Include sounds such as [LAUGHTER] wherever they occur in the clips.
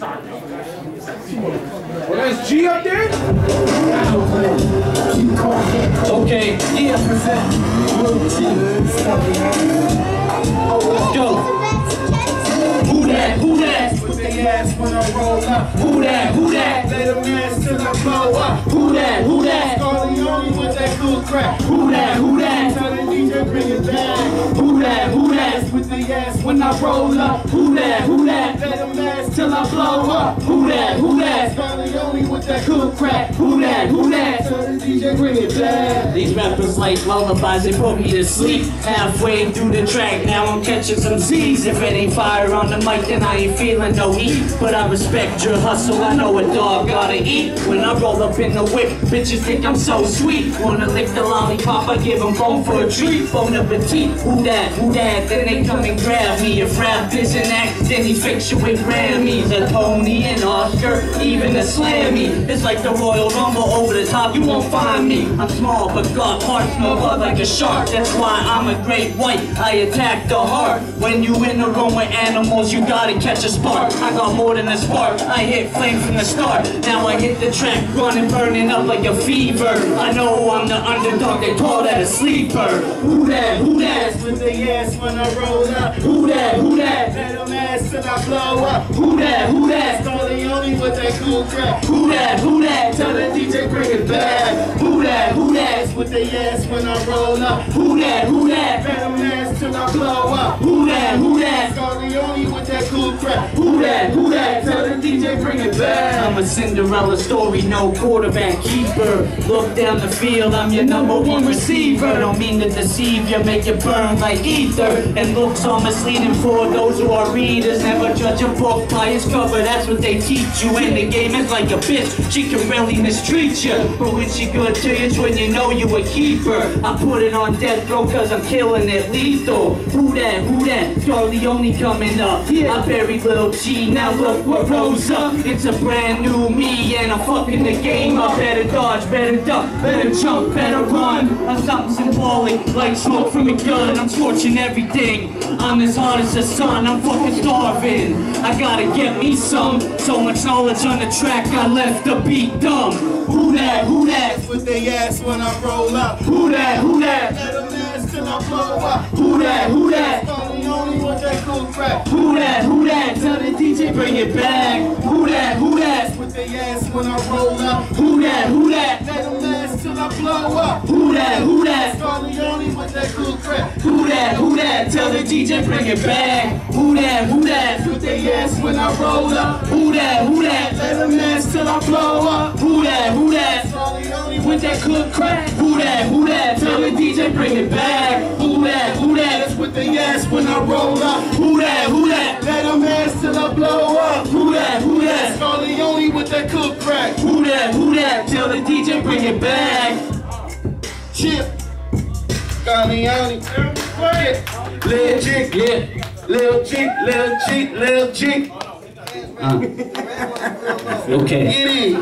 Well, that's G up there? Okay, yeah. Let's go. Who that? Who that? Put their ass when I roll up. Who that? Who that? Let them ass till I blow up. Who that? Who that? Corleone with that cool crack. Who that? Who that? Tell the DJ bring it back. Who that? Who that? With the ass When I roll up, who that? Who that? Ass Till I blow up, who that? Who that? Corleone with that Cool crack, who that? Who that? Tell the DJ bring it back. These rappers like lullabies, they put me to sleep Halfway through the track, now I'm catching some Z's If it ain't fire on the mic, then I ain't feeling no heat But I respect your hustle, I know a dog gotta eat When I roll up in the whip, bitches think I'm so sweet Wanna lick the lollipop, I give them bone for a treat Bone appetit, who that, who that? Then they come and grab me If rap is an act, then he fix with Grammys A Tony and Oscar, even a Slammy. It's like the Royal Rumble over the top, you won't find me. I'm small but got heart, no blood like a shark. That's why I'm a great white, I attack the heart. When you in the room with animals, you gotta catch a spark. I got more than a spark, I hit flame from the start. Now I hit the track, running, burning up like a fever. I know I'm the underdog, they call that a sleeper. Who that, who that, With the ass when I roll up. who that, blow up. who that, who that Corleone with that cool crack. Who that, who that, Tell the DJ bring it back. who that, who that, With the ass when I roll up. who that, who that, them ass till I blow up. who that, who that Corleone with that cool crack. Who that? Who that? Tell DJ bring it back. I'm a Cinderella story, no quarterback keeper. Look down the field, I'm your number one receiver. Don't mean to deceive you, make you burn like ether. And looks are misleading for those who are readers. Never judge a book by its cover, that's what they teach you. And the game is like a bitch, she can really mistreat you. But when she good to you, it's when you know you a keeper. I put it on death row cause I'm killing it lethal. Who that? Who that? Charlie only coming up. Yeah. I buried little G, now look what rose up. It's a brand new me and I'm fucking the game up. Better dodge, better duck, better jump, better run. I'm something symbolic, like smoke from a gun. I'm scorching everything. I'm as hot as the sun, I'm fucking starving. I gotta get me some. So much knowledge on the track, I left the beat dumb. Who that? Who that? What they ask when I roll up. Who that? Who that? Let them ass till I blow up. Who that? Who that? Corleone with that cool crack. Who that? Who that? Tell the DJ bring it back. Who that? Who that? With the ass when I roll up. Who that? Who that? Let them ass till I blow up. Who that? Who that? Corleone with that cool crack. Who that? Who that? Tell the DJ bring it back. Who that? Who that? With the ass when I roll up. Who that? Who that? Let them ass till I blow up. Who that? Who that? Corleone with that cool crack. Who that? Who that? Tell the DJ bring it back. Who that? Who that? With the ass when I roll up. Who that? Who that? Let them ass till I blow up. Who that? Who that? Corleone with that cook crack. Who that? Who that? Tell the DJ bring it back. Chip. Corleone. Lil Jig. Yeah. Lil Jig. Lil Jig. Lil Jig. Okay. Get in.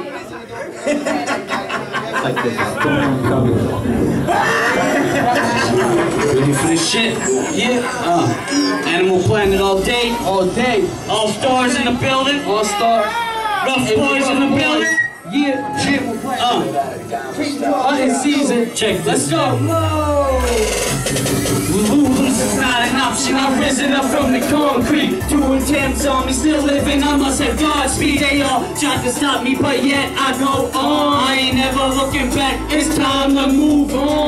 Like the storm coming. Ready for this [LAUGHS] shit? Yeah. Uh, Animal Planet all day. All day. All stars in the building. All star. Rough boys in the building. Yeah. Chip. Uh, Hunting season. check. Let's go. Lose is not an option. I've risen up from the concrete. Two attempts on me, still living. I must have Godspeed. They all tried to stop me, but yet I go on. I ain't never looking back. It's time to move on.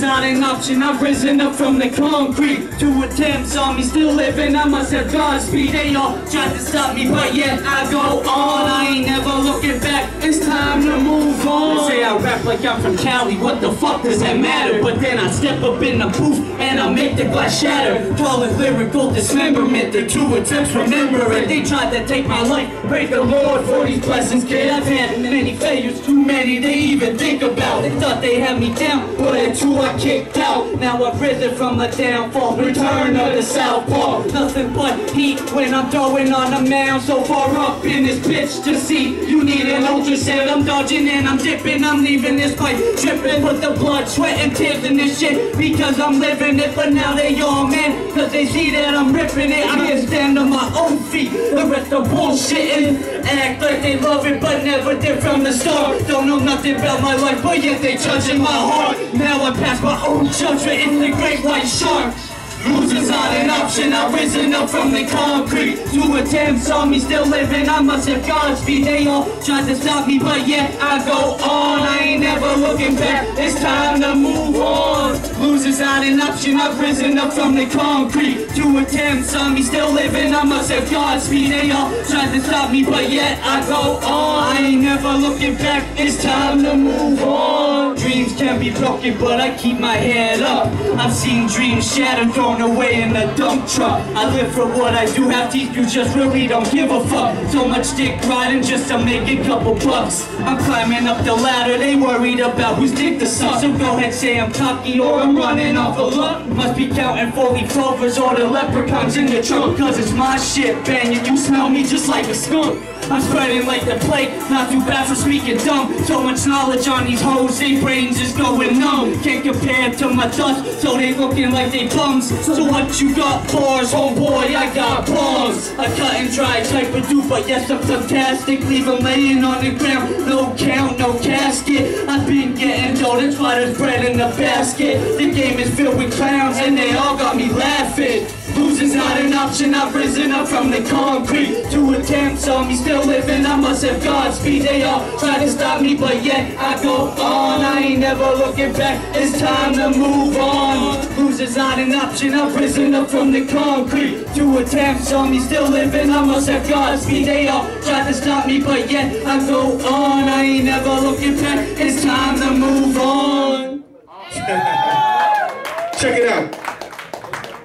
Losing's not an option. I've risen up from the concrete. Two attempts on me, still living. I must have Godspeed. They all tried to stop me, but yet I go on. I ain't never looking back. It's time to move on. They say I rap like I'm from Cali. What the fuck does that matter? But then I step up in the booth and I make the glass shatter. Call it lyrical dismemberment. The two attempts, remember it. They tried to take my life. Pray the Lord for these blessings, kid. I've had many failures, too many to even think about. They thought they had me down, but at two kicked out. Now I've risen from the downfall. Return of the southpaw. Nothing but heat when I'm throwing on a mound. So far up in this bitch to see. You need an Ultra said I'm dodging and I'm dipping, I'm leaving this pipe dripping. Put the blood, sweat, and tears in this shit because I'm living it. But now they all man, cause they see that I'm ripping it. I can stand on my own feet, the rest are bullshitting. Act like they love it, but never did from the start. Don't know nothing about my life, but yet they judging my heart. Now I pass my own judgment, it's the great white shark. Losers not an option, I've risen up from the concrete Two attempts on me, still living, I must have Godspeed They all tried to stop me, but yet I go on. I ain't never looking back, it's time to move on. Losers not an option, I've risen up from the concrete Two attempts on me, still living, I must have Godspeed They all tried to stop me, but yet I go on. I ain't never looking back, it's time to move on Dreams can be broken, but I keep my head up. I've seen dreams shattered, thrown away in a dump truck. I live for what I do, half these you just really don't give a fuck. So much dick riding just to make a couple bucks. I'm climbing up the ladder, they worried about who's dick to suck. So go ahead, say I'm cocky or I'm running off of luck. Must be counting four-leaf clovers or the leprechauns in the trunk. Cause it's my shit, banging, you smell me just like a skunk. I'm spreading like the plague, not too bad for speaking dumb. So much knowledge on these hoes, they brains is going numb. Can't compare to my dust, so they looking like they bums So what you got, pores, homeboy, I got balls A cut and dry type of dude, but yes I'm fantastic. Leave 'em laying on the ground, no count, no casket. I've been getting dough, that's why there's bread in the basket. The game is filled with clowns and they all got me laughing Losing's not an option, I've risen up from the concrete Two attempts on me, still living, I must have Godspeed They all try to stop me, but yet I go on. I ain't never looking back, it's time to move on. Losing's not an option, I've risen up from the concrete Two attempts on me, still living, I must have Godspeed They all try to stop me, but yet I go on. I ain't never looking back, it's time to move on. Check it out.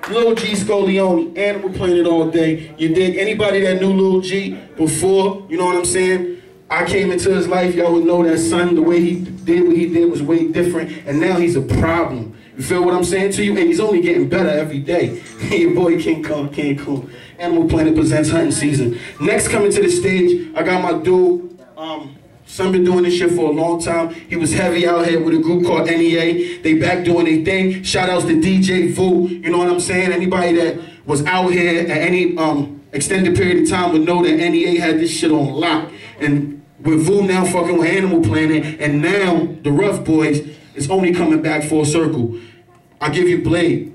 Lil G Scarleoni, Animal Planet all day. You dig? Anybody that knew Lil G before, you know what I'm saying? I came into his life, y'all would know that son, the way he did what he did was way different, and now he's a problem. You feel what I'm saying to you? And he's only getting better every day. [LAUGHS] Your boy King Kong, King Cool. Animal Planet presents hunting season. Next coming to the stage, I got my dude, um, Son been doing this shit for a long time. He was heavy out here with a group called NEA. They back doing their thing. Shout outs to DJ Vu. You know what I'm saying? Anybody that was out here at any um, extended period of time would know that NEA had this shit on lock. And with Vu now fucking with Animal Planet, and now the Rough Boys is only coming back full circle. I'll give you Blade.